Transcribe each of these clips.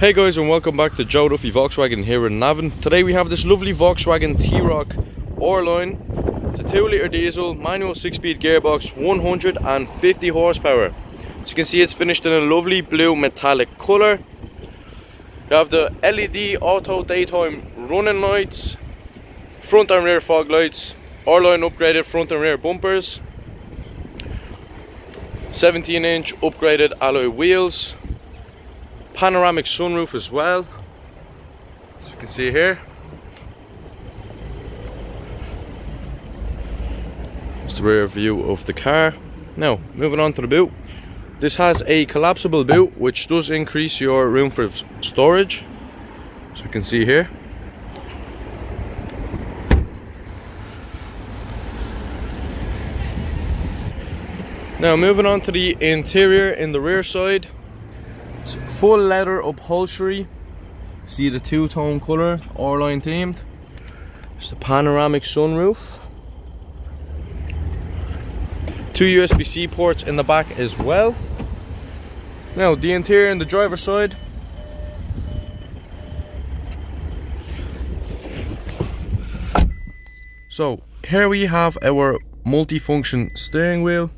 Hey guys and welcome back to Joe Duffy Volkswagen here in Navan. Today we have this lovely Volkswagen T-Roc R-Line. It's a 2 litre diesel, manual 6 speed gearbox, 150 horsepower. As you can see it's finished in a lovely blue metallic colour. You have the LED auto daytime running lights, front and rear fog lights, R-Line upgraded front and rear bumpers, 17 inch upgraded alloy wheels, panoramic sunroof as well. As you can see here. Just the rear view of the car. Now moving on to the boot. This has a collapsible boot which does increase your room for storage. As you can see here. Now moving on to the interior in the rear side. it's full leather upholstery. See the two-tone colour, R-line themed. It's a panoramic sunroof. Two USB-C ports in the back as well. Now the interior and the driver's side. So here we have our multi-function steering wheel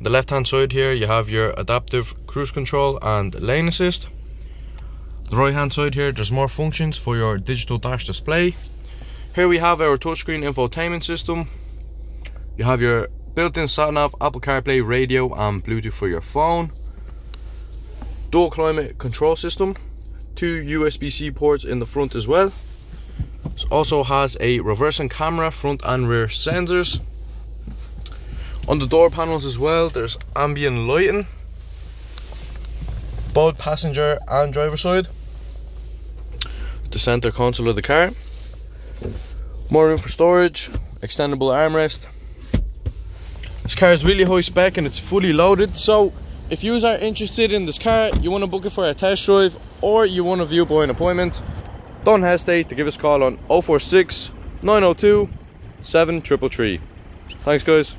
the left hand side here you have your adaptive cruise control and lane assist. The right hand side here there's more functions for your digital dash display. Here we have our touchscreen infotainment system. You have your built-in sat-nav apple carplay radio and bluetooth for your phone. Dual climate control system. Two usb-c ports in the front as well. It also has a reversing camera front and rear sensors on the door panels as well, there's ambient lighting. Both passenger and driver side. The center console of the car. More room for storage, extendable armrest. This car is really high spec and it's fully loaded. So if you are interested in this car, you want to book it for a test drive or you want to view by an appointment, don't hesitate to give us a call on 046 902 7333. Thanks guys.